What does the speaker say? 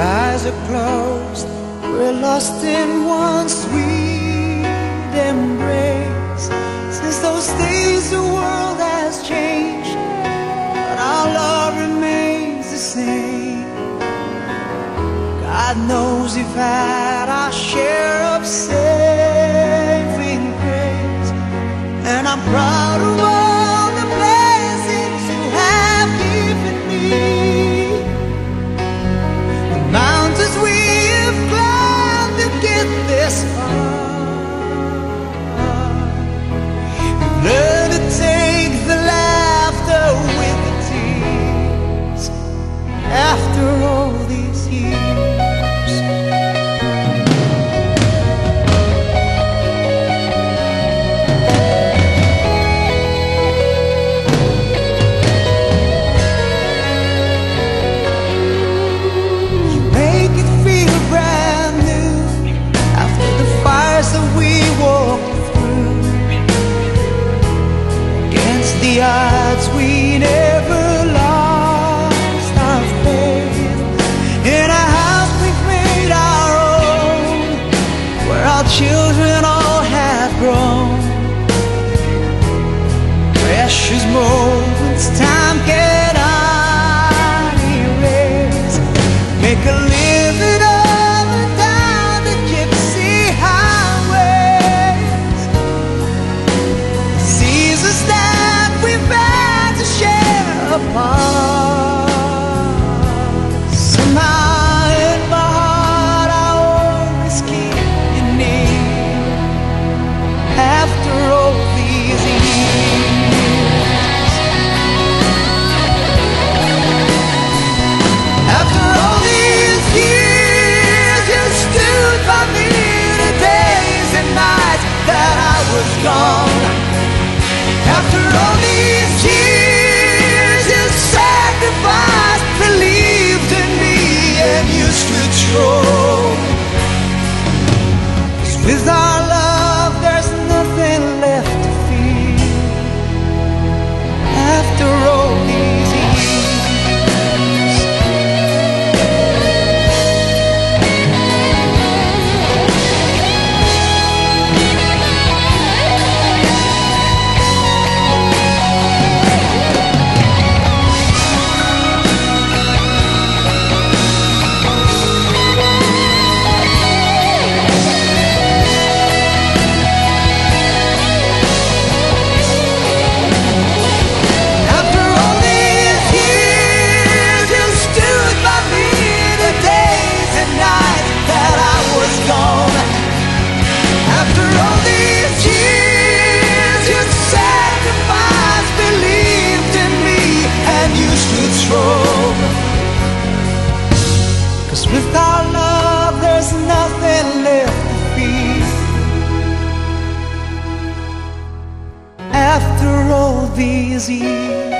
eyes are closed, we're lost in one sweet embrace. Since those days, the world has changed, but our love remains the same. God knows if had our share of saving grace, and I'm proud of. our children all have grown. Precious moments time. gone. After all these years, you sacrificed, believed in me, and used to throw. It's without Cause without love there's nothing left to feel After all these years